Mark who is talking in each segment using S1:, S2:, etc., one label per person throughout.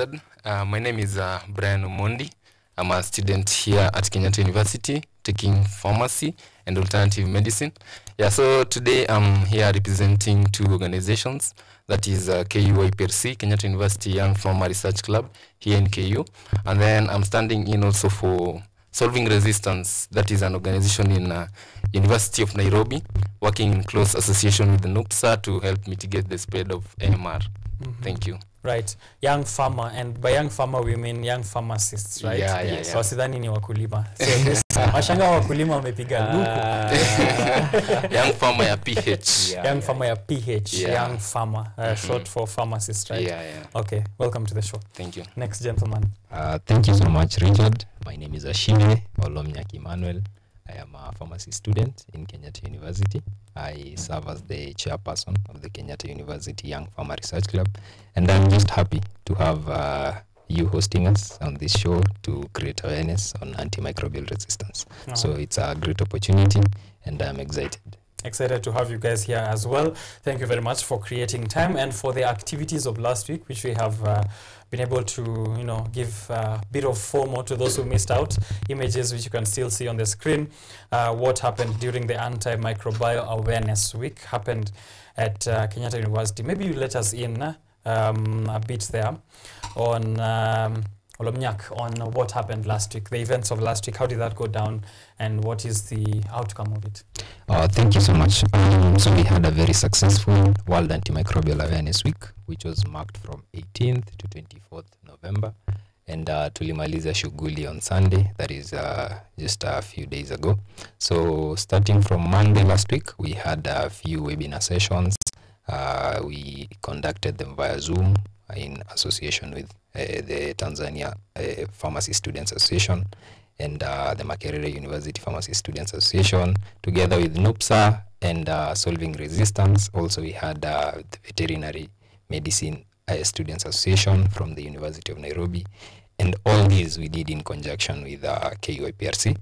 S1: interested, uh, my name is uh, Brian Omondi. I'm a student here at Kenyatta University taking pharmacy and alternative medicine. Yeah, so today I'm here representing two organizations. That is uh, KUIPRC, Kenyatta University Young Pharma Research Club here in KU. And then I'm standing in also for Solving Resistance. That is an organization in uh, University of Nairobi, working in close association with the NUPSA to help mitigate the spread of AMR. Thank you.
S2: Right young farmer and by young farmer we mean young pharmacists right
S1: Yeah, yeah,
S2: so
S1: yeah.
S2: wasidhani ni wakulima so this washanga wakulima wamepiga luku
S1: Young farmer ya PH.
S3: Yeah.
S2: young yeah. farmer ya ph
S1: Yeah.
S2: young farmer uh, mm -hmm. short for pharmacist right
S1: Yeah, yeah.
S2: okay welcome to the show
S1: Thank you.
S2: next gentleman
S3: Uh, thank you so much, Richard. My name is Ashime Olomnyaki Emmanuel. I am a pharmacy student in Kenyatta University. I serve as the chairperson of the Kenyatta University Young Pharma Research Club, and I'm just happy to have uh, you hosting us on this show to create awareness on antimicrobial resistance. So it's a great opportunity, and I'm excited.
S2: Excited to have you guys here as well. Thank you very much for creating time and for the activities of last week which we have uh, been able to you know give a bit of FOMO to those who missed out. Images which you can still see on the screen. Uh, what happened during the antimicrobial awareness week happened at uh, Kenyatta University. Maybe you let us in uh, um, a bit there on um, Olomnyak on what happened last week the events of last week how did that go down and what is the outcome of it
S3: Uh, thank you so much. Um, so we had a very successful World Antimicrobial Awareness Week, which was marked from 18th to 24th November. And uh, tulimaliza shughuli on Sunday, that is uh, just a few days ago. So starting from Monday last week, we had a few webinar sessions. Uh, we conducted them via Zoom in association with the Tanzania uh, Pharmacy Students Association and uh, the Makerere University Pharmacy Students Association, together with NUPSA and uh, Solving Resistance. Also, we had uh, the Veterinary Medicine uh, Students Association from the University of Nairobi. And all these we did in conjunction with uh, KUIPRC.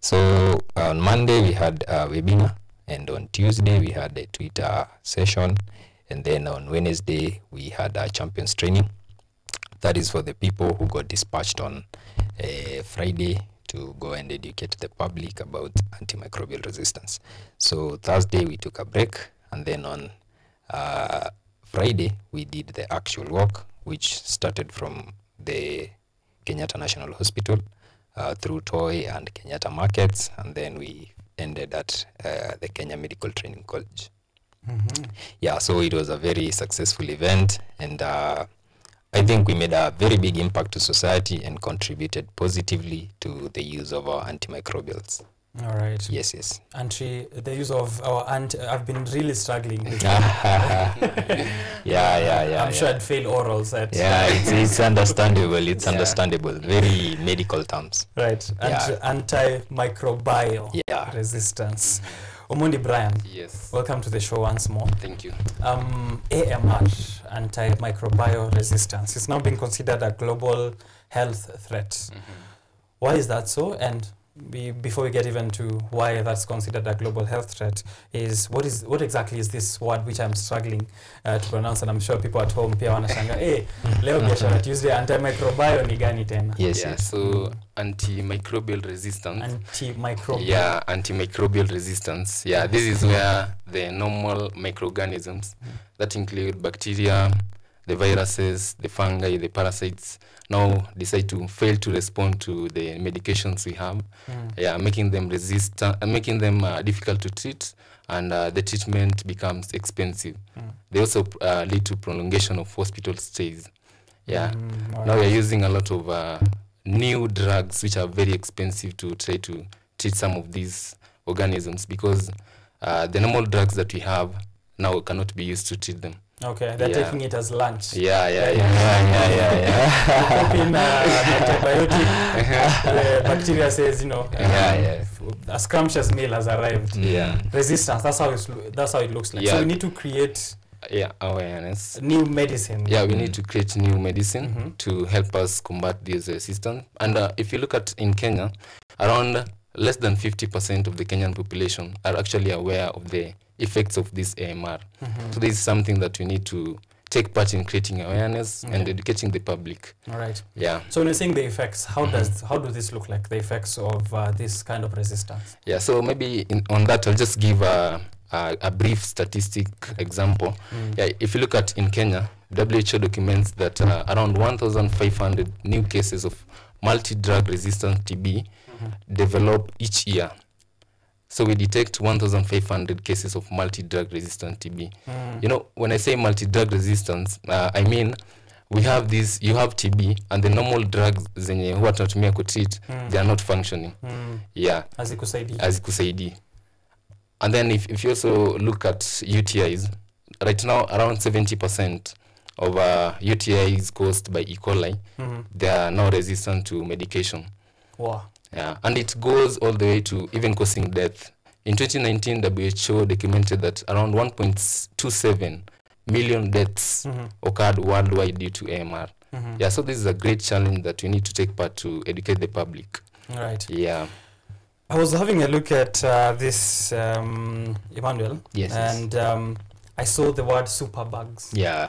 S3: So on Monday, we had a webinar, and on Tuesday, we had a Twitter session. And then on Wednesday, we had a champions training that is for the people who got dispatched on uh, Friday to go and educate the public about antimicrobial resistance. So Thursday we took a break, and then on uh, Friday we did the actual work which started from the Kenyatta National Hospital uh, through Toy and Kenyatta Markets, and then we ended at uh, the Kenya Medical Training College. Yeah, so it was a very successful event, and uh, I think we made a very big impact to society and contributed positively to the use of our antimicrobials.
S2: All right.
S3: Yes, yes.
S2: Anti, the use of our anti, I've been really struggling. With
S3: yeah, yeah, yeah.
S2: I'm sure
S3: yeah.
S2: I'd fail orals at.
S3: Yeah, it's, it's understandable. It's
S2: Yeah.
S3: understandable. Very medical terms.
S2: Right.
S3: Yeah.
S2: Anti, antimicrobial
S3: Yeah.
S2: resistance. Omundi Brian,
S1: Yes.
S2: welcome to the show once more.
S1: Thank you.
S2: Um, AMR, antimicrobial resistance, is now being considered a global health threat. Mm -hmm. Why is that so? And we, before we get even to why that's considered a global health threat, is what is what exactly is this word which I'm struggling uh, to pronounce, and I'm sure people at home pia wanashanga, eh, leo biashara Tuesday antimicrobial ni gani tena?
S3: Yes,
S1: yeah,
S3: yes.
S1: so antimicrobial resistance.
S2: Antimicrobial.
S1: yeah, antimicrobial resistance. Yeah, this is where the normal microorganisms that include bacteria, the viruses, the fungi, the parasites now decide to fail to respond to the medications we have. Yeah, making them resistant, uh, making them uh, difficult to treat, and uh, the treatment becomes expensive. They also uh, lead to prolongation of hospital stays. Yeah.
S2: Mm,
S1: Now we are using a lot of uh, new drugs which are very expensive to try to treat some of these organisms because uh, the normal drugs that we have now cannot be used to treat them.
S2: Okay, they're
S1: Yeah.
S2: taking it as lunch.
S1: Yeah, yeah, yeah.
S3: Yeah, yeah, yeah, yeah.
S2: yeah. in uh, antibiotic. the bacteria says, you know,
S3: Yeah, yeah.
S2: a scrumptious meal has arrived.
S1: Yeah,
S2: Resistance. That's how it's, that's how it looks like.
S1: Yeah.
S2: So we need to create
S1: yeah, awareness.
S2: new medicine.
S1: Yeah, we need to create new medicine
S2: mm -hmm.
S1: to help us combat this resistance. And uh, if you look at in Kenya, around less than 50% of the Kenyan population are actually aware of the effects of this AMR. So this is something that we need to take part in creating awareness and educating the public.
S2: All right.
S1: Yeah.
S2: So when you're saying the effects, how
S1: Mhm.
S2: does how do this look like? The effects of uh, this kind of resistance.
S1: Yeah, so maybe in, on that, I'll just give a, a, a brief statistic example.
S2: Mm.
S1: Yeah, if you look at in Kenya, WHO documents that uh, around 1,500 new cases of multi-drug resistant TB. Develop each year. So we detect 1,500 cases of multi-drug resistant TB.
S2: Mm.
S1: You know, when I say multi-drug resistance, uh, I mean we have this, you have TB and the normal drugs zenye huwa tunatumia kutreat,
S2: Mm.
S1: they are not functioning.
S2: Mm.
S1: Yeah.
S2: Hazikusaidii.
S1: hazikusaidii and then if, if you also look at utis right now around 70% of uh, utis caused by e coli
S2: Mhm.
S1: they are now resistant to medication
S2: Wow.
S1: Yeah. and it goes all the way to even causing death in 2019 who documented that around 1.27 million deaths
S2: Mhm.
S1: occurred worldwide due to amr
S2: Mhm.
S1: yeah so this is a great challenge that we need to take part to educate the public
S2: Right.
S1: yeah
S2: I was having a look at uh, this um, Emmanuel,
S3: Yes, yes.
S2: and um, I saw the word superbugs.
S3: Yeah.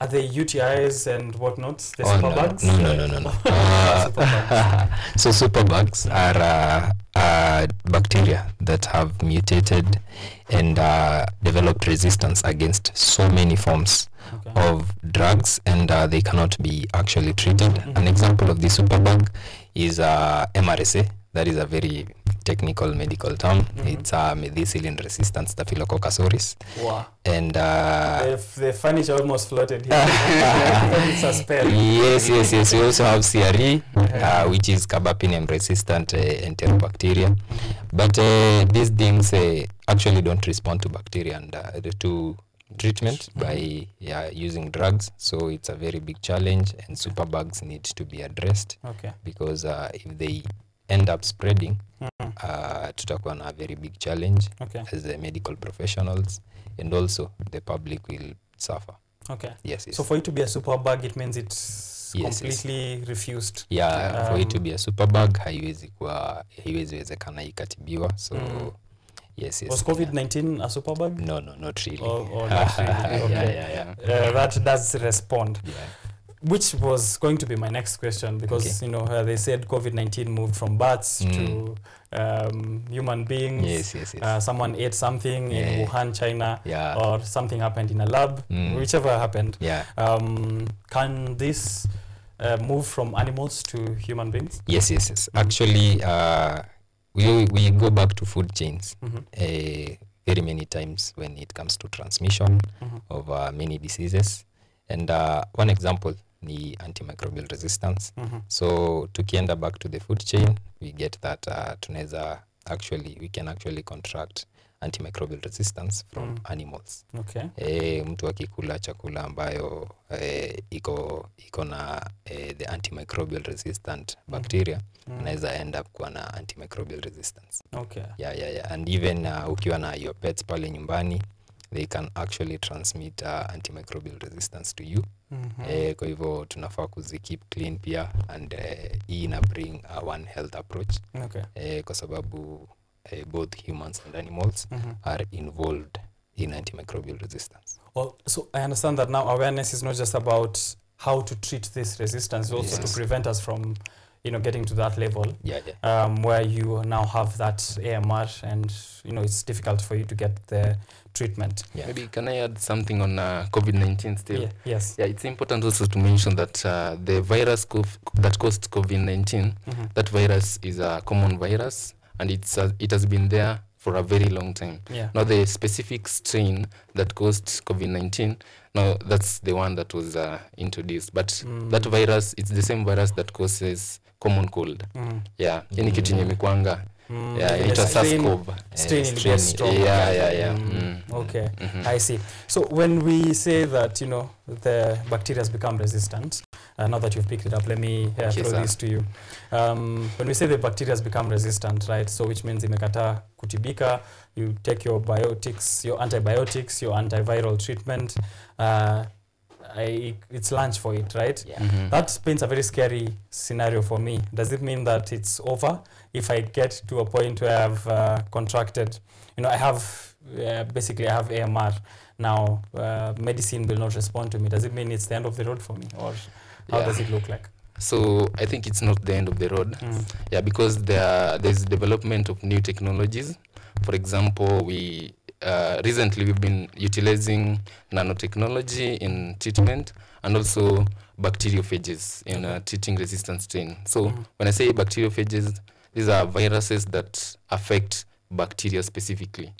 S2: Are they UTIs and whatnot? The
S3: Oh, no.
S2: superbugs?
S3: No, no, no, no, no. Uh,
S2: Superbugs.
S3: so superbugs are uh, uh, bacteria that have mutated and uh, developed resistance against so many forms
S2: Okay.
S3: of drugs and uh, they cannot be actually treated.
S2: Mhm.
S3: An example of the superbug is uh, MRSA. That is a very technical medical term.
S2: Mhm.
S3: It's uh, methicillin resistant staphylococcus aureus.
S2: Wow.
S3: And uh,
S2: the, f- the furniture almost floated here. it's a spell.
S3: yes, yes, yes. We also have CRE,
S2: Uh-huh.
S3: uh, which is carbapenem resistant uh, enterobacteria. But uh, these things uh, actually don't respond to bacteria and uh, to treatment by yeah, using drugs. So it's a very big challenge, and superbugs need to be addressed
S2: Okay.
S3: because uh, if they end up spreading,
S2: Mhm.
S3: uh, tutakuwa na a very big challenge
S2: Okay.
S3: as the medical professionals, and also the public will suffer.
S2: Okay.
S3: Yes, yes.
S2: So for it to be a superbug, it means it's
S3: Yes,
S2: completely yes. refused.
S3: yeah um, for it to be a superbug haiwezi kuwa haiwezi wezekana ikatibiwa so
S2: Mm.
S3: yes, yes
S2: Was COVID 19 yeah. a superbug?
S3: no no not really
S2: Oh, oh not really? okay.
S3: yeah, yeah, yeah.
S2: Uh, that does respond.
S3: Yeah.
S2: Which was going to be my next question because
S3: Okay.
S2: you know uh, they said COVID nineteen moved from bats
S3: Mm.
S2: to um, human beings.
S3: yes yes yes
S2: Uh, someone ate something in Wuhan, China,
S3: yeah
S2: or something happened in a lab,
S3: Mm.
S2: whichever happened.
S3: yeah
S2: Um, can this uh, move from animals to human beings?
S3: yes yes yes
S2: Mm.
S3: actually uh, we, we go back to food chains
S2: Mhm,
S3: uh, very many times when it comes to transmission
S2: mhm,
S3: of uh, many diseases and uh, one example ni antimicrobial resistance
S2: mm -hmm.
S3: so tukienda back to the food chain we get that uh, tunaweza actually we can actually contract antimicrobial resistance from
S2: Mm.
S3: animals
S2: Okay.
S3: e, mtu akikula chakula ambayo e, iko iko na e, the antimicrobial resistant bacteria
S2: Mm.
S3: anaweza end up kuwa na antimicrobial resistance
S2: Okay.
S3: yeah, yeah, yeah. and even uh, ukiwa na your pets pale nyumbani they can actually transmit uh, antimicrobial resistance to you
S2: Mhm.
S3: eh, kwa hivyo tunafaa kuzikeep clean pia and eh, hii ina bring uh, one health approach
S2: Okay.
S3: eh, kwa sababu eh, both humans and animals
S2: Mhm.
S3: are involved in antimicrobial resistance
S2: Well, so I understand that now awareness is not just about how to treat this resistance, also to prevent us from, you know, getting to that level
S3: yeah, yeah.
S2: um, where you now have that AMR and you know it's difficult for you to get the treatment.
S3: Yeah.
S1: maybe can i add something on uh, covid-19 still
S2: Yeah, yes.
S1: Yeah, it's important also to mention that uh, the virus co that caused COVID-19,
S2: mm -hmm.
S1: that virus is a common virus, and it's uh, it has been there for a very long time.
S2: Yeah.
S1: Now, the specific strain that caused COVID-19, now that's the one that was uh, introduced. But
S2: Mm.
S1: that virus, it's the same virus that causes common cold.
S2: Mm.
S1: Yeah, yani kitu yenye imekwanga.
S2: I see. So when we say that you know the bacteria has become resistant, uh, now that you've picked it up, let me uh,
S1: Okay,
S2: throw
S1: sir.
S2: this to you. Um, when we say the bacteria has become resistant, right? So which means imekata kutibika. You take your biotics, your antibiotics, your antiviral treatment. Uh, I, it's lunch for it, right?
S3: Yeah.
S1: Mhm.
S2: That paints a very scary scenario for me. Does it mean that it's over if I get to a point where I've uh, contracted? You know, I have uh, basically I have AMR. now uh, medicine will not respond to me does it mean it's the end of the road for me or how
S1: Yeah.
S2: does it look like
S1: So I think it's not the end of the road.
S2: Mm.
S1: Yeah, because there there's development of new technologies. For example, we uh, recently we've been utilizing nanotechnology in treatment and also bacteriophages in uh, treating resistant strain. So
S2: Mhm.
S1: when I say bacteriophages, these are viruses that affect bacteria specifically.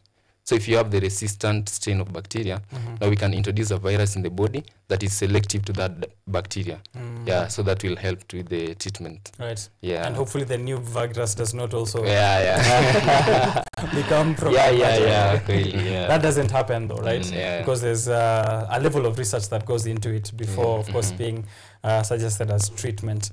S1: So if you have the resistant strain of bacteria,
S2: Mhm.
S1: now we can introduce a virus in the body that is selective to that bacteria.
S2: Mm.
S1: Yeah, so that will help with the treatment.
S2: right
S1: Yeah.
S2: and hopefully the new virus does not also
S1: yeah, yeah.
S2: become
S1: yeah, yeah, yeah, really, yeah.
S2: that doesn't happen though right
S1: Mm, yeah.
S2: because there's uh, a level of research that goes into it before of course
S1: mhm.
S2: being uh, suggested as treatment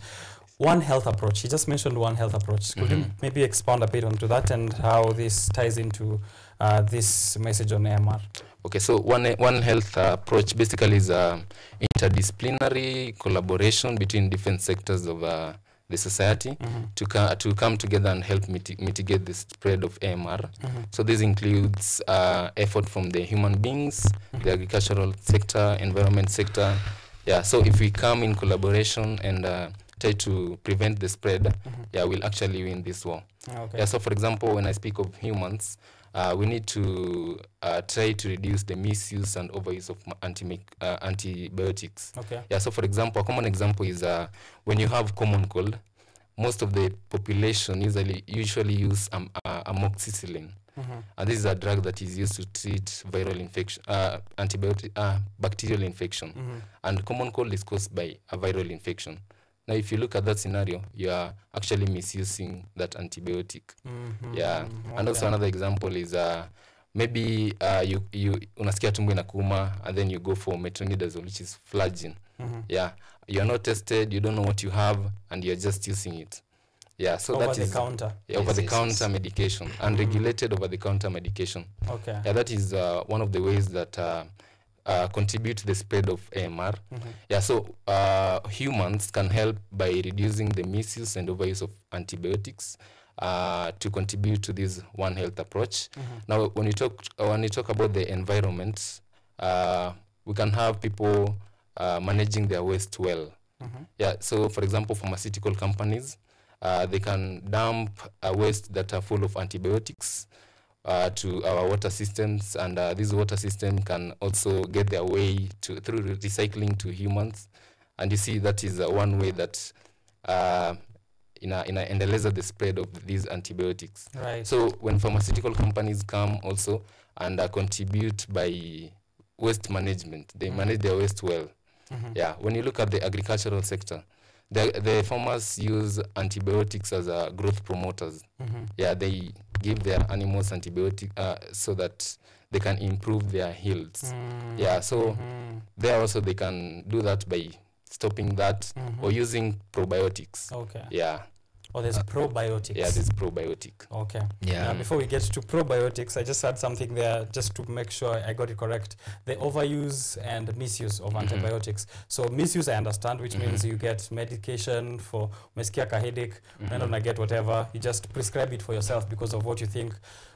S2: one health approach he just mentioned one health approach could you
S1: Mhm.
S2: maybe expand a bit onto that and how this ties into uh, this message on amr
S1: Okay, so one one health uh, approach basically is a interdisciplinary collaboration between different sectors of uh, the society
S2: Mhm.
S1: to ca- to come together and help miti- mitigate the spread of AMR.
S2: Mhm.
S1: So this includes uh, effort from the human beings, the agricultural sector, environment sector. Yeah, so if we come in collaboration and uh, try to prevent the spread,
S2: Mhm.
S1: yeah, we'll actually win this war.
S2: okay
S1: Yeah, so for example, when I speak of humans, uh, we need to uh, try to reduce the misuse and overuse of antimic- uh, antibiotics.
S2: okay
S1: Yeah, so for example, a common example is uh, when you have common cold, most of the population usually usually use um, uh, amoxicillin.
S2: Mhm.
S1: And this is a drug that is used to treat viral infection, uh, antibiotic, uh, bacterial infection.
S2: Mhm.
S1: And common cold is caused by a viral infection. Now, if you look at that scenario, you are actually misusing that antibiotic.
S2: Mm-hmm.
S1: Yeah. And also
S2: yeah.
S1: another example is uh, maybe uh, you, you unasikia tumbo inakuuma and then you go for metronidazole which is flagyl.
S2: -hmm.
S1: Yeah. You are not tested, you don't know what you have and you're just using it. Yeah, so
S2: over
S1: that
S2: the
S1: is
S2: counter
S1: yeah, over
S3: Yes,
S1: the
S3: yes,
S1: counter
S3: yes.
S1: medication, unregulated mm. over the counter medication.
S2: okay
S1: Yeah, that is uh, one of the ways that uh, uh, contribute to the spread of AMR.
S2: Mhm.
S1: Yeah, so uh, humans can help by reducing the misuse and overuse of antibiotics uh, to contribute to this one health approach.
S2: Mhm.
S1: Now, when you talk when you talk about the environment, uh, we can have people uh, managing their waste well.
S2: Mhm.
S1: Yeah, so for example, pharmaceutical companies, uh, they can dump waste that are full of antibiotics uh, to our water systems, and uh, this water system can also get their way to through recycling to humans. And you see, that is uh, one way that uh, ina inaendeleza the spread of these antibiotics.
S2: right
S1: So when pharmaceutical companies come also and uh, contribute by waste management, they
S2: Mhm.
S1: manage their waste well.
S2: Mhm.
S1: Yeah, when you look at the agricultural sector, the, the farmers use antibiotics as uh, growth promoters.
S2: Mhm.
S1: Yeah, they give their animals antibiotic uh, so that they can improve their yields.
S2: Mm.
S1: Yeah, so
S2: Mhm.
S1: there also they can do that by stopping that
S2: Mhm.
S1: or using probiotics.
S2: okay
S1: Yeah,
S2: or there's probiotics
S1: yeah, there's probiotic.
S2: okay
S3: Yeah.
S2: Now, before we get to probiotics, I just had something there just to make sure I got it correct. The overuse and misuse of
S1: Mhm.
S2: antibiotics. So misuse, I understand, which means
S1: Mhm.
S2: you get medication for umesikia ka headache, and then I get whatever. You just prescribe it for yourself because of what you think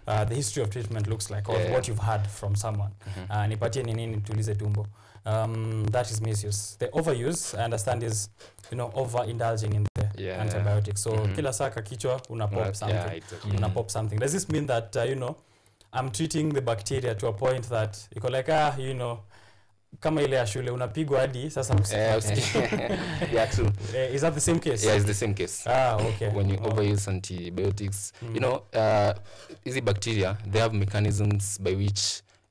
S2: uh, the history of treatment looks like or
S1: Yeah, yeah.
S2: what you've had from someone. Uh, nipatie ni nini tulize tumbo. Um, that is misuse. The overuse, I understand, is you know overindulging in the
S1: Yeah.
S2: antibiotic So
S1: mm -hmm.
S2: kila saa kakichwa una pop
S1: well,
S2: something
S1: yeah, exactly.
S3: Mm.
S2: una pop something does this mean that uh, you know i'm treating the bacteria to a point that iko like ah you know kama ile ya shule unapigwa hadi sasa
S1: Eh, yeah, true.
S2: Eh, is that the same case
S1: Yeah, it's the same case.
S2: ah okay
S1: when you
S2: Oh.
S1: overuse antibiotics
S2: Mm.
S1: you know uh, hizi bacteria they have mechanisms by which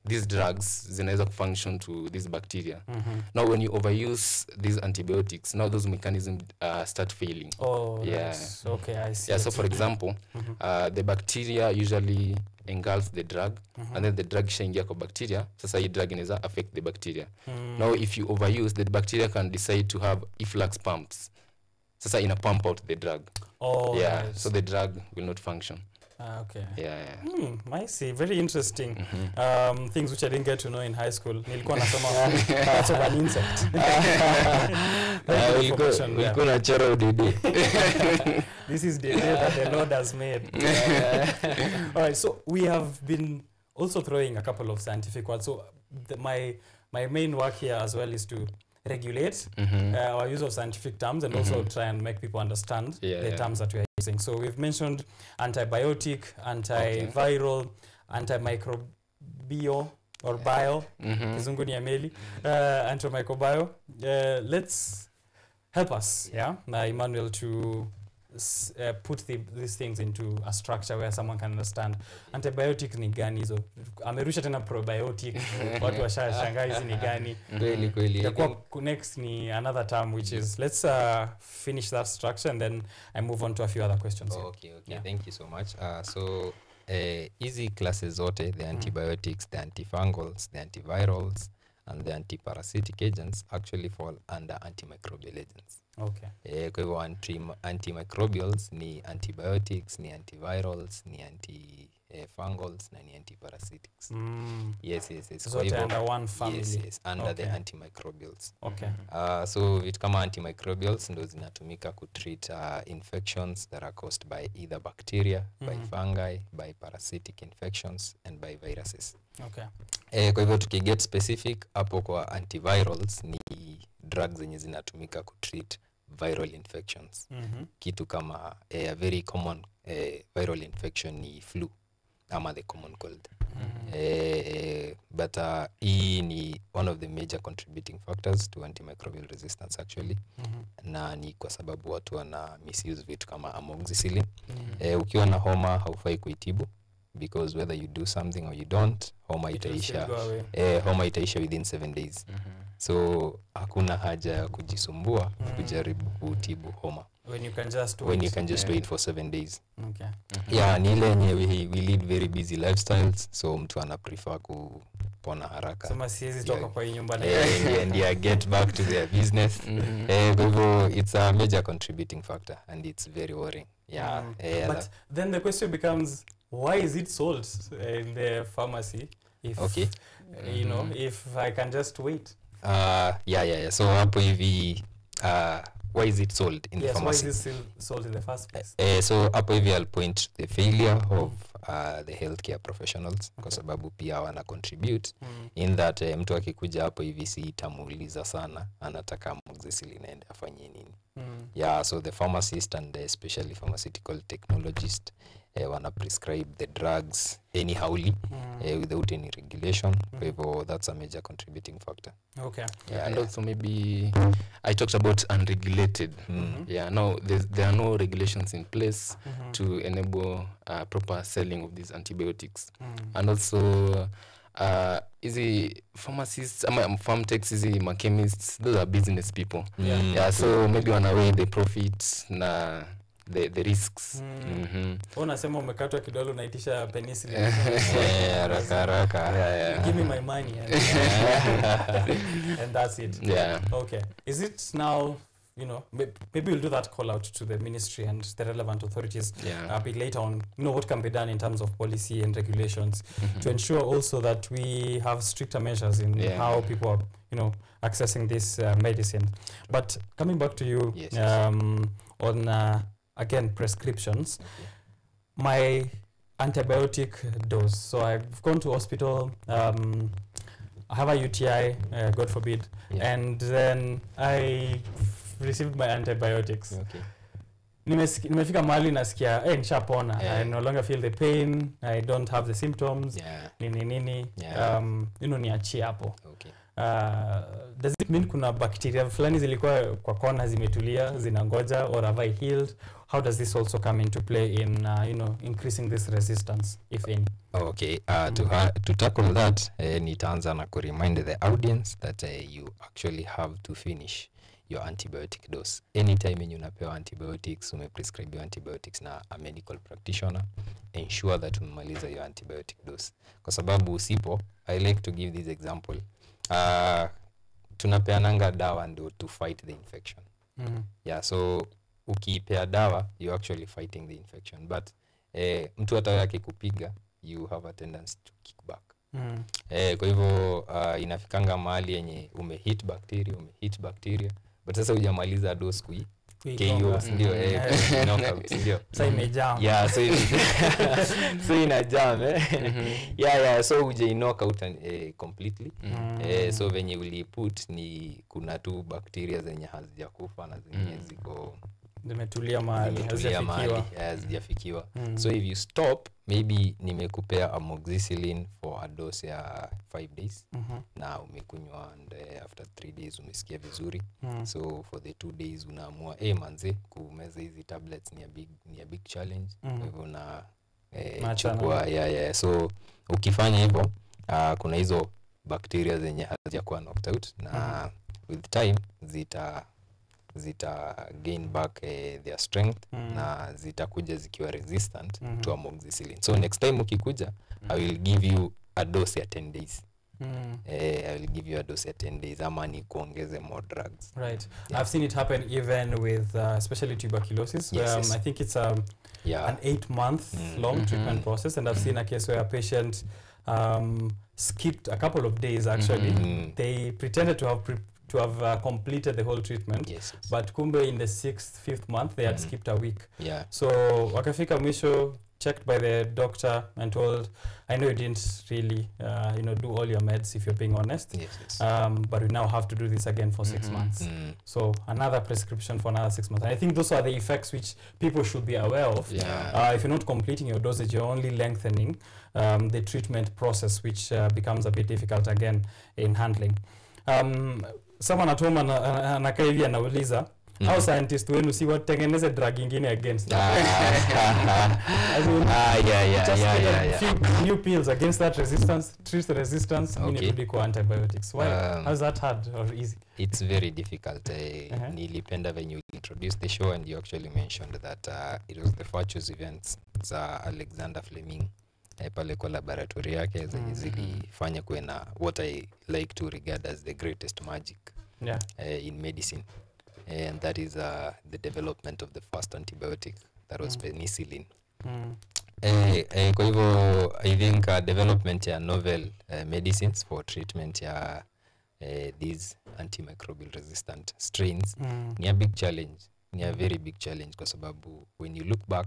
S1: these drugs zinaweza kufunction to this bacteria
S2: Mhm.
S1: now when you overuse these antibiotics now those mechanisms uh, start failing
S2: oh
S1: Yeah.
S2: Nice. okay i see
S1: yeah so for example
S2: Mhm.
S1: uh, the bacteria usually engulfs the drug
S2: Mhm.
S1: and then the drug ishaingia kwa bacteria sasa hii drug inaweza affect the bacteria
S2: Mm.
S1: now if you overuse the bacteria can decide to have efflux pumps sasa ina pump out the drug
S2: oh
S1: yeah
S2: nice.
S1: so the drug will not function
S2: ah, okay
S1: yeah, yeah.
S2: Hmm, I see. Very interesting.
S1: Mhm.
S2: Um, things which I didn't get to know in high school. Nilikuwa nasoma parts of an insect.
S3: Ah, ulikuwa-
S2: there.
S3: unachora udidi
S2: This is the day that the Lord has made. All right, so we have been also throwing a couple of scientific words. So the, my my main work here as well is to regulate
S1: mm -hmm.
S2: uh, our use of scientific terms and mm -hmm. also
S1: Mhm.
S2: try and make people understand
S1: Yeah,
S2: the
S1: yeah.
S2: terms that we are using. So we've mentioned antibiotic, antiviral, okay. antimicrobial or bio,
S1: Mhm.
S2: kizungu ni ya uh, antimicrobial. Uh, let's help us, yeah, uh, Emmanuel, to uh, put the, these things into a structure where someone can understand antibiotic ni gani hizo amerusha tena probiotic. Watu washashangaa hizi ni gani.
S3: Kweli kweli.
S2: Itakuwa next ni another term which is let's uh, finish that structure and then i move on to a few other questions oh,
S3: okay okay.
S2: Yeah.
S3: thank you so much. Uh, so hizi uh, classes zote the antibiotics the antifungals the antivirals and the antiparasitic agents actually fall under antimicrobial agents.
S2: Okay.
S3: Eh, kwa hivyo antimicrobials ni antibiotics ni antivirals ni antifungals na ni antiparasitics.
S2: Mm.
S3: yes yes yes. Kwa
S2: zote
S3: hivyo-
S2: under one family.
S3: yes, yes, under the antimicrobials.
S2: Okay.
S3: Uh, so vitu kama antimicrobials ndo zinatumika kutreat uh, infections that are caused by either bacteria by
S2: Mhm.
S3: fungi by parasitic infections and by viruses.
S2: Okay.
S3: Eh, kwa hivyo tukiget specific hapo kwa antivirals ni drugs zenye zinatumika kutreat viral infections.
S2: Mm-hmm.
S3: kitu kama eh, a very common eh, viral infection ni flu ama the common cold eh, eh, but uh, hii ni one of the major contributing factors to antimicrobial resistance actually
S2: Mm-hmm.
S3: na ni kwa sababu watu wana misuse vitu kama amoxicillin
S2: Mm-hmm.
S3: eh, ukiwa na homa haufai kuitibu because whether you do something or you don't homa itaisha eh, homa itaisha within seven days
S1: Mhm.
S3: So hakuna haja ya kujisumbua
S2: Mm.
S3: kujaribu kutibu homa
S2: when you can just
S3: when you
S2: wait.
S3: can just
S1: Yeah.
S3: wait for seven days
S2: okay
S3: yeah ni ile yenye we, we lead very busy lifestyles so mtu ana prefer kupona haraka
S2: sema siwezi toka
S3: Yeah.
S2: kwa hii nyumba na-
S3: Eh, and, and yeah, get back to their business. Eh, kwa hivyo it's a major contributing factor and it's very worrying yeah
S2: Mm.
S3: eh,
S2: but then the question becomes why is it sold in the pharmacy if
S3: okay
S2: you know if i can just wait
S3: uh, yeah, yeah, yeah. so hapo hivi uh, why is it sold in the
S2: pharmacy? why is it still sold in the first place
S3: Uh, so hapo hivi i'll point the failure of uh, the healthcare professionals kwa sababu pia wana contribute
S2: mm.
S3: in that uh, mtu akikuja hapo hivi si itamuuliza sana anataka amoxicillin aende afanye nini
S2: Mm.
S3: yeah so the pharmacist and the especially pharmaceutical technologist eh, wana prescribe the drugs anyhowly
S2: Mm.
S3: eh, without any regulation kwa hivyo that's a major contributing factor
S2: okay
S1: Yeah, and
S3: yeah.
S1: also maybe I talked about unregulated.
S3: Mm. Mm.
S1: Yeah, no, there are no regulations in place
S2: mm -hmm.
S1: to enable uh, proper selling of these antibiotics.
S2: Mm.
S1: And also, hizi uh, pharmacists, ama farm techs, hizi machemists those are business people.
S2: Yeah.
S3: Mm.
S1: Yeah, so maybe wana weigh the profit na the, the risks.
S2: Mm.
S1: Mhm.
S2: Wewe unasema umekatwa kidole unaitisha
S3: haraka haraka
S1: Yeah, yeah.
S2: give me my money and, and that's it
S1: Yeah.
S2: okay is it now you know maybe we'll do that call out to the ministry and the relevant authorities
S1: Yeah.
S2: a bit later on you know what can be done in terms of policy and regulations to ensure also that we have stricter measures in
S1: Yeah.
S2: how people are you know accessing this uh, medicine but coming back to you
S3: Yes, yes.
S2: um, on uh, again prescriptions my antibiotic dose so i've gone to hospital um, i have a uti uh, god forbid
S3: Yeah.
S2: and then i received my antibiotics
S3: okay.
S2: Nimefika mali nasikia hey, nishapona
S3: Yeah.
S2: i no longer feel the pain i don't have the symptoms
S3: yeah.
S2: nini nini
S3: Yeah.
S2: um, you know niachie hapo
S3: okay.
S2: Uh, does it mean kuna bacteria fulani zilikuwa kwa kona zimetulia zinangoja or have i healed? How does this also come into play in uh, you know increasing this resistance if any?
S3: Okay uh, to, ha- to tackle that eh, nitaanza na ku remind the audience that uh, you actually have to finish your antibiotic dose. Anytime yenye unapewa antibiotics umeprescribe antibiotics na a medical practitioner ensure that umemaliza your antibiotic dose. Kwa sababu usipo i like to give this example uh, tunapeananga dawa ndo to fight the infection
S2: mm.
S3: yeah so ukiipea dawa you actually fighting the infection but eh, mtu hata wewe akikupiga you have a tendency to kick back
S2: Mm.
S3: eh, kwa hivyo uh, inafikanga mahali yenye umehit bacteria umehit bacteria but sasa hujamaliza dose kui Sindio? Eh?
S2: Sa imejaa
S3: yeah so ina- so ina jam eh? yeah yeah so uje out eh, completely
S2: Mm.
S3: eh, so venye uliput ni kuna tu bakteria zenye hazijakufa na zenye ziko
S2: zimetulia mahali
S3: zimetulia mahali
S2: hazijafikiwa
S3: eh, hazijafikiwa
S2: Mm.
S3: so if you stop maybe nimekupea amoxicillin for a dose ya 5 days
S2: Mhm.
S3: na umekunywa and eh, after 3 days umesikia vizuri
S2: Mm.
S3: so for the t days unaamua e manze kumeza hizi tablets ni a big, ni a big challenge
S2: mm.
S3: kwa hivyo na eh, chukua yeah, yeah. so ukifanya hivyo uh, kuna hizo bakteria zenye hazijakuwa knocked out na with time zita zita gain back eh, their strength
S2: Mm.
S3: na zitakuja zikiwa resistant
S2: Mhm.
S3: to amoxicillin so next time ukikuja i will give you a dose ya 10 days
S2: Mm.
S3: eh, i will give you a dose ya 10 days ama ni kuongeze more drugs
S2: Right.
S3: Yeah.
S2: I've seen it happen even with uh, especially tuberculosis,
S3: yes, where
S2: um,
S3: yes.
S2: I think it's um,
S3: yeah
S2: an eight month
S3: Mm.
S2: long
S1: Mhm.
S2: treatment process. And I've mm. seen a case where a patient um, skipped a couple of days actually.
S3: Mm -hmm.
S2: They pretended to have pre- to have uh, completed the whole treatment.
S3: yes, yes.
S2: But kumbe in the sixth, fifth month, they had
S3: Mhm.
S2: skipped a week.
S3: yeah
S2: So wakafika mwisho checked by the doctor and told, I know you didn't really, uh, you know, do all your meds if you're being honest.
S3: yes, yes.
S2: Um, but we now have to do this again for six
S1: Mhm.
S2: months.
S3: Mm.
S2: So another prescription for another six months. And I think those are the effects which people should be aware of.
S1: Yeah.
S2: Uh, if you're not completing your dosage, you're only lengthening um, the treatment process, which uh, becomes a bit difficult again in handling. Um, someone natoma anakaa hivi anauliza
S3: Mhm.
S2: au scientist wenu si watengeneze drug ingine against that?
S3: Ah, ah, yeah, yeah,
S2: just
S3: yeah, yeah, yeah.
S2: few new pills against that resistance, treat the resistance,
S3: Okay.
S2: antibiotics. Why?
S3: Um,
S2: How's that hard or easy?
S3: it's very difficult
S2: Uh-huh.
S3: nilipenda when you introduced the show and you actually mentioned that uh, it was the fortunes events za alexander fleming pale kwa laboratory yake zenye
S2: Mhm.
S3: zilifanya kuwe na what i like to regard as the greatest magic
S2: Yeah.
S3: uh, in medicine Eh, and that is uh, the development of the first antibiotic that was
S2: Mm.
S3: penicillin
S2: Mm.
S3: eh, eh, kwa hivyo i think uh, development ya novel uh, medicines for treatment ya uh, these antimicrobial resistant strains
S2: Mm.
S3: ni a big challenge ni a very big challenge kwa sababu when you look back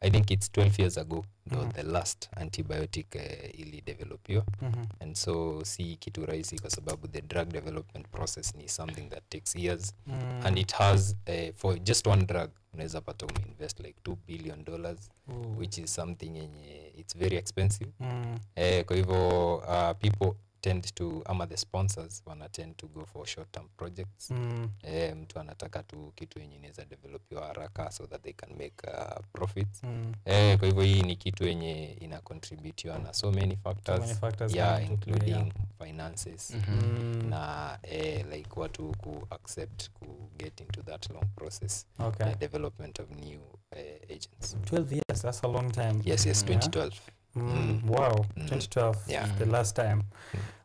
S3: i think it's 12 years ago ndo
S2: -hmm.
S3: the last antibiotic uh, ilidevelopiwa
S2: -hmm.
S3: and so si kitu rahisi kwa sababu the drug development process ni something that takes years
S2: Mm. -hmm.
S3: and it has uh, for just one drug unaweza pata umeinvest like 2 billion dollars which is something yenye it's very expensive
S2: Mm.
S3: -hmm. uh, kwa hivyo uh, people tend to ama the sponsors wana tend to go for short term projects
S2: Mm.
S3: eh, mtu anataka tu kitu yenye inaweza developiwa haraka so that they can make uh, profits
S2: Mm.
S3: eh, kwa hivyo hii ni kitu yenye ina contributiwa na so many factors, so
S2: many factors
S3: yeah,
S2: yeah,
S3: including
S2: yeah.
S3: finances
S2: Mm. -hmm.
S3: na eh, like watu ku accept ku get into that long process
S2: Okay.
S3: uh, development of new uh, agents
S2: 12 years, that's a long time.
S3: yes yes
S1: Mhm.
S3: 2012
S2: Mm.
S3: Mm.
S2: Wow,
S3: Mm.
S2: 2012,
S3: Yeah.
S2: the last time.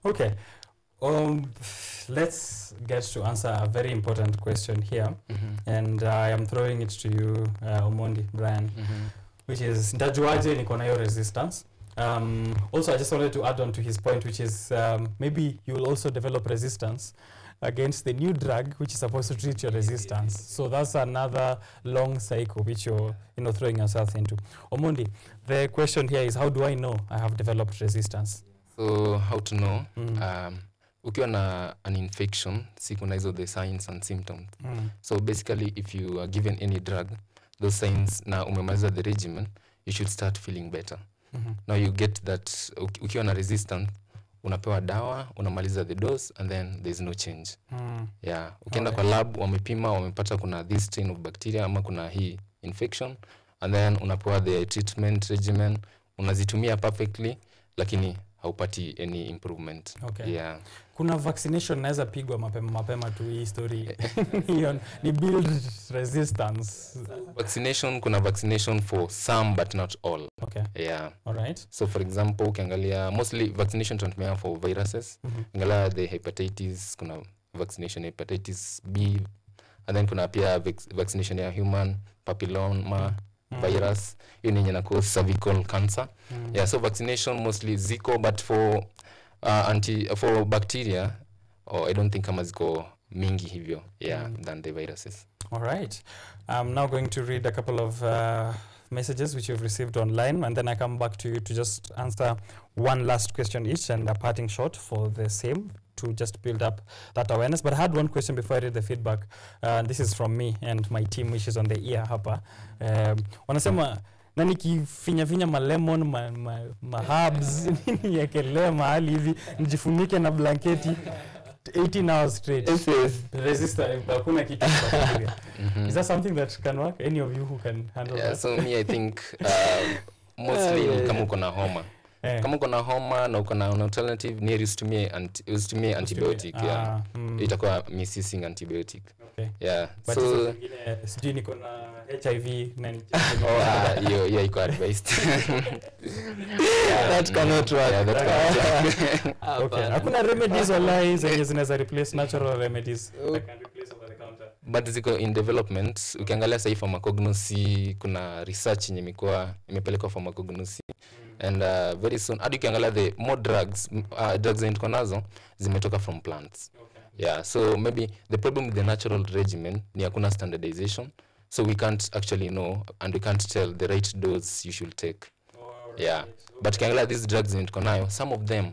S2: Okay. Um, let's get to answer a very important question here. And I am throwing it to you, uh, Omondi, Brian, which is ndajuaje niko na hiyo resistance um, also i just wanted to add on to his point which is um, maybe you will also develop resistance against the new drug which is supposed to treat your resistance. so that's another long cycle which you're you know throwing yourself into. Omundi the question here is how do i know i have developed resistance?
S1: So how to know?
S2: Mm.
S1: um, ukiwa na an infection hizo the signs and symptoms.
S2: Mm.
S1: so basically if you are given any drug those signs na umemaliza the regimen you should start feeling better
S2: Mhm.
S1: now you get that ukiwa na resistance unapewa dawa unamaliza the dose and then there is no change
S2: Mm.
S1: yeah ukienda
S2: okay.
S1: kwa lab wamepima wamepata kuna this strain of bacteria ama kuna hii infection and then unapewa the treatment regimen unazitumia perfectly lakini haupati any improvement
S2: Okay.
S1: yeah
S2: kuna vaccination naweza pigwa mapema mapema tu hii story. Hiyo ni build resistance.
S1: Vaccination kuna vaccination for some but not all.
S2: Okay.
S1: Yeah.
S2: All right.
S1: So for example ukiangalia mostly vaccination tunatumia for viruses.
S2: Mm
S1: -hmm. the hepatitis kuna vaccination hepatitis b and then kuna pia vaccination ya human papilloma
S2: Mm.
S1: virus. Hiyo ni yenye na cause cervical cancer.
S2: Mm.
S1: yeah so vaccination mostly ziko but for uh, anti for bacteria oh, i don't think kama ziko mingi hivyo yeah
S2: Mm.
S1: than the viruses
S2: All right. I'm now going to read a couple of uh, messages which you've received online, and then I come back to you to just answer one last question each and a parting shot for the same to just build up that awareness. But I had one question before I read the feedback. Uh, this is from me and my team, which is on the ear hapa. Um, wanasema na nikifinyafinya malemon ma, ma, ma herbs niekelee mahali hivi nijifunike na blanketi 18 hours straight
S1: Yes, yes.
S2: resistor hakuna kitu.
S1: Mhm.
S2: Is that something that can work? Any of you who can handle
S1: Yeah,
S2: that?
S1: so me I think um, mostly ni kama uko na homa
S2: Eh,
S1: kama uko na homa na uko na an alternative ni usitumie anti, usitumie antibiotic
S2: ah,
S1: yeah.
S2: mm,
S1: itakuwa missing antibiotic.
S2: Okay.
S1: yeah
S2: But
S1: so
S2: sijui niko na hiv na ni-
S1: oh, ah, hiyo hiyo iko advised.
S3: That cannot work.
S1: yeah, that cannot work.
S2: Okay, hakuna remedies online zenye zinaweza replace natural remedies. That can replace over the counter.
S1: But ziko in development. Ukiangalia sahii pharmacognosy kuna research yenye imekuwa imepelekwa pharmacognosy. And uh, very soon hadi ukiangalia the more drugs uh, drugs zenye tuko nazo zimetoka from plants.
S2: Okay.
S1: yeah so maybe the problem with the natural regimen ni hakuna standardization. So we can't actually know and we can't tell the right dose you should take. Yeah. but ukiangalia these drugs zenye tuko nayo some of them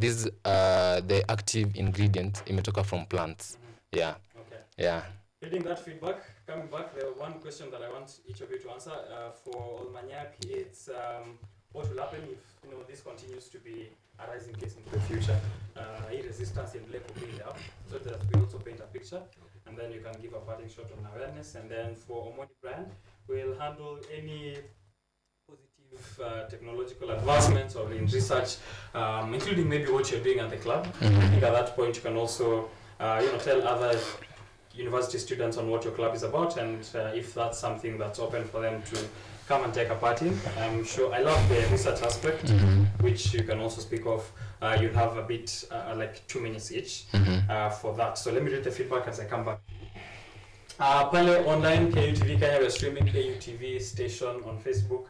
S1: this uh, the active ingredient imetoka from plants. Yeah.
S2: Okay.
S1: yeah
S2: Reading that feedback, coming back, the one question that I want each of you to answer uh, for Olmanyak, it's um, what will happen if you know this continues to be a rising case into the future? Uh, resistance in black will build up, so that we also paint a picture, and then you can give a parting shot on awareness, and then for Omoni brand, we'll handle any positive uh, technological advancements or in research, um, including maybe what you're doing at the club. I think at that point you can also uh, you know tell other university students on what your club is about and uh, if that's something that's open for them to come and take a part in. I'm sure I love the research aspect,
S1: Mhm.
S2: which you can also speak of. Uh, you have a bit uh, like two minutes each
S1: Mhm.
S2: uh, for that. So let me read the feedback as I come back. Uh, Pale online, KUTV Kenya, we're streaming KUTV station on Facebook,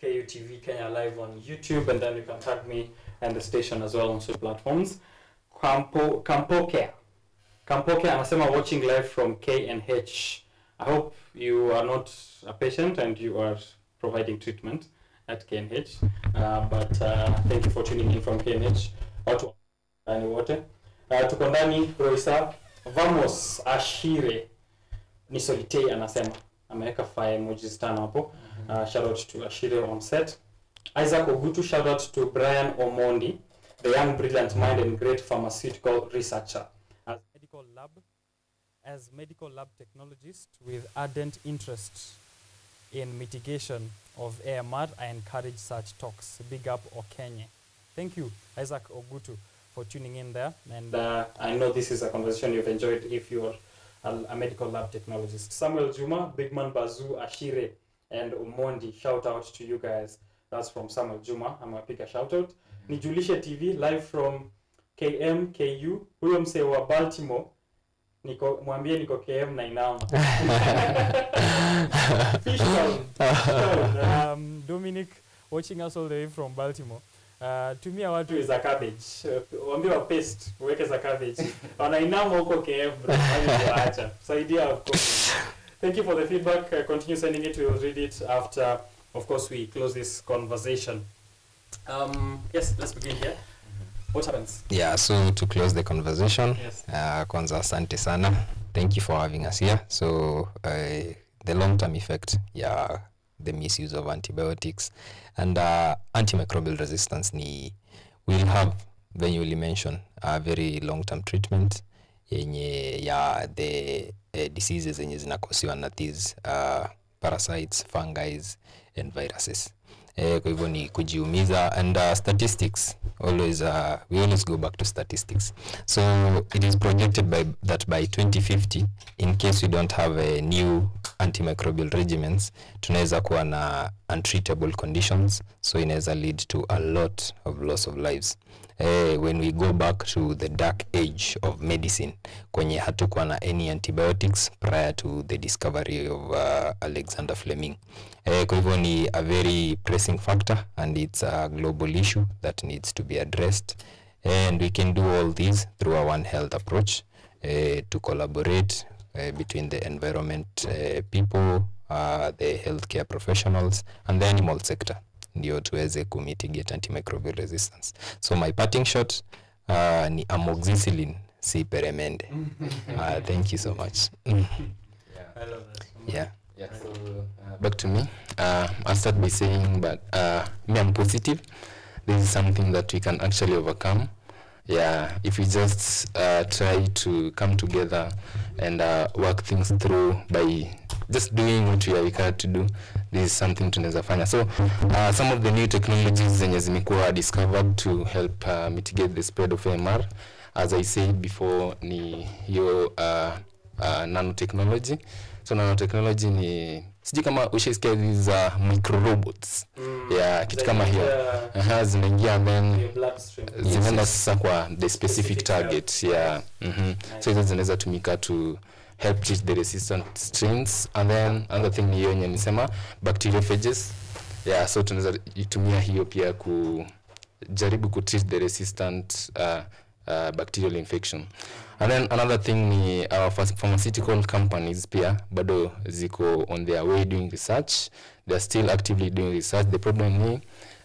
S2: KUTV Kenya live on YouTube, and then you can tag me and the station as well on social platforms. Kampo, Kampoke. Kampoke anasema watching live from KNH. I hope you are not a patient and you are providing treatment at KNH. Uh, but uh, thank you for tuning in from KNH. Watu ndani wote. Uh, tuko ndani Roisa. Vamos Ashire ni Solitei anasema ameweka fire emojis tano hapo. Uh, shout out to Ashire on set. Isaac Ogutu, shout out to Brian Omondi, the young brilliant mind and great pharmaceutical researcher. Medical lab, as medical lab technologist with ardent interest in mitigation of AMR, I encourage such talks. Big up Okenye. Thank you, Isaac Ogutu, for tuning in there. And uh, I know this is a conversation you've enjoyed if you're a, a medical lab technologist. Samuel Juma, Bigman Bazu, Ashire, and Umondi, shout out to you guys. That's from Samuel Juma. I'm gonna pick a shout out. Nijulishe TV live from KMKU. Huyo msee wa Baltimore niko mwambie niko KM na inama. Um, Dominic watching us all the way from Baltimore. Uh, tumia watu za cabbage. Uh, Waambie wa paste uweke za cabbage. Wanainama huko KM bro. acha. Saidia of course. Thank you for the feedback. Uh, continue sending it. We'll read it after, of course, we close this conversation. Um, yes, let's begin here. What happens?
S3: yeah so to close the conversation
S2: Yes.
S3: uh, kwanza asante sana thank you for having us here so uh, the long term effect yeah the misuse of antibiotics and uh, antimicrobial resistance ni will have venye uli mention a very long term treatment yenye ya the uh, diseases zenye zinakosiwa na these uh, parasites fungis and viruses eh, kwa hivyo ni kujiumiza and uh, statistics. Always uh, we always go back to statistics. So it is projected by that by 2050 in case we don't have a new antimicrobial regimens tunaweza kuwa na untreatable conditions. So inaweza lead to a lot of loss of lives eh, when we go back to the dark age of medicine kwenye hatukuwa na any antibiotics prior to the discovery of uh, alexander fleming. Eh, kwa hivyo ni a very pressing factor and it's a global issue that needs to be addressed. And we can do all these through a one health approach. Eh, to collaborate eh, between the environment eh, people uh, the healthcare professionals and the animal sector ndio tuweze kumitigate antimicrobial resistance so my parting shot uh, ni amoxicillin si peremende uh, thank you so much yeah.
S2: I love that.
S3: yeah
S1: Yeah, so uh, back to me. Uh, I'll start by saying, but uh, me, I'm positive. This is something that we can actually overcome. Yeah, if we just uh, try to come together and uh, work things through by just doing what we are required to do, this is something tunaweza fanya. So uh, some of the new technologies zenye zimekuwa discovered to help uh, mitigate the spread of mr as I said before, ni hiyo uh, uh, nanotechnology so nanotechnology ni sijui kama ushaisikia hizi za microrobots yeah, kitu kama hiyo. Aha, zinaingia then zinaenda sasa kwa the specific
S2: Specific
S1: target yeah. Mm -hmm. so hizo zinaweza tumika to help treat the resistant strains. And then another thing ni hiyo yenye nisema bacteriophages yeah so tunaweza itumia hiyo pia kujaribu kutreat the resistant uh, uh, bacterial infection. And then another thing ni our pharmaceutical companies pia bado ziko on their way doing research. They are still actively doing research. The problem ni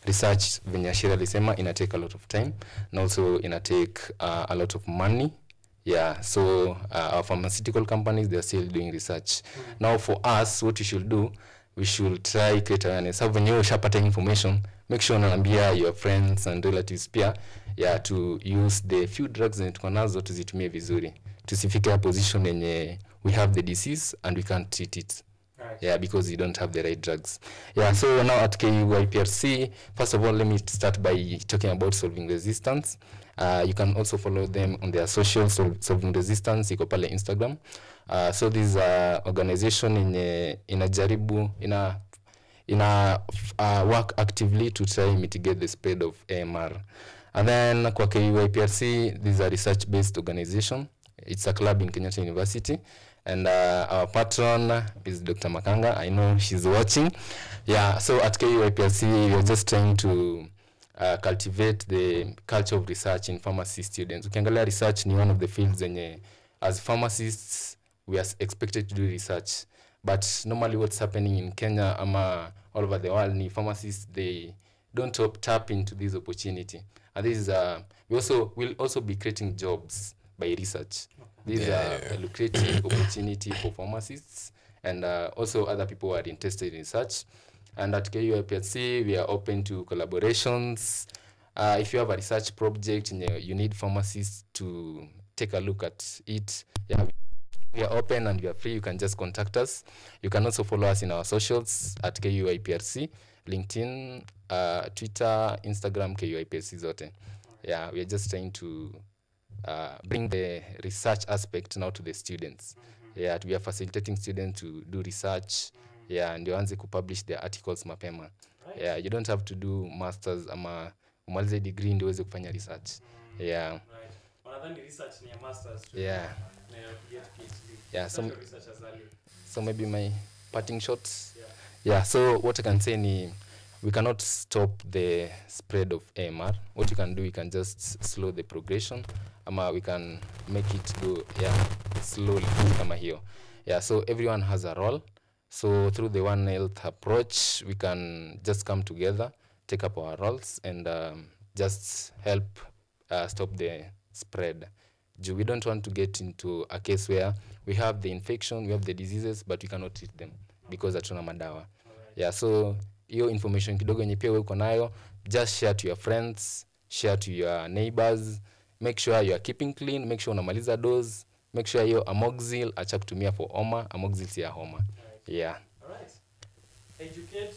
S1: research venye ashira alisema ina take a lot of time and also ina take uh, a lot of money. Yeah so uh, our pharmaceutical companies they are still doing research. Now for us what you should do we should try create awareness. Sa wenyewe ushapata information. Make sure unaambia your friends and relatives pia ya to use the few drugs zenye tuko nazo tuzitumie vizuri. Tusifike a position yenye we have the disease and we can't treat it. Yeah because you don't have the right drugs. Yeah so now at KUIPRC first of all let me start by talking about solving resistance. Uh, you can also follow them on their social sol solving resistance. Iko pale instagram uh, so this uh, organization yenye inajaribu ina ina uh, work actively to try mitigate the spread of AMR and then kwa KUIPRC this is a research based organization it's a club in Kenyatta University and uh, our patron is Dr. Makanga. I know she's watching. Yeah, so at KUIPRC, we are just trying to uh, cultivate the culture of research in pharmacy students. Ukiangalia research ni one of the fields zenye as pharmacists we are expected to do research. But normally what's happening in Kenya ama all over the world ni pharmacists they don't top, tap into this opportunity. And this is uh, we also will also be creating jobs by research. This is a, a lucrative opportunity for pharmacists and uh, also other people who are interested in research. And at KUIPSC, we are open to collaborations. Uh, if you have a research project and you, you need pharmacists to take a look at it, yeah, we are open and we are free. You can just contact us. You can also follow us in our socials at KUIPRC, LinkedIn, uh, Twitter, Instagram, KUIPRC zote. Yeah, we are just trying to uh, bring the research aspect now to the students. Yeah, we are facilitating students to do research. Yeah, ndio anze kupublish their articles mapema. Yeah, you don't have to do masters ama umalize degree ndio uweze kufanya research. Yeah. Yeah. Yeah, so, so maybe my parting shots. Yeah, yeah so what I can say ni we cannot stop the spread of AMR. What you can do, you can just slow the progression ama we can make it go yeah slowly kama hiyo. Yeah, so everyone has a role. So through the One Health approach, we can just come together, take up our roles, and um, just help uh, stop the spread. Ju- We don't want to get into a case where we have the infection, we have the diseases, but we cannot treat them because hatuna madawa. Yeah, so hiyo information kidogo yenye pia wewe uko nayo, just share to your friends, share to your neighbors, make sure you are keeping clean, make sure unamaliza dose, make sure hiyo amoxil acha kutumia for homa, amoxil si ya homa. Yeah.
S2: Educate,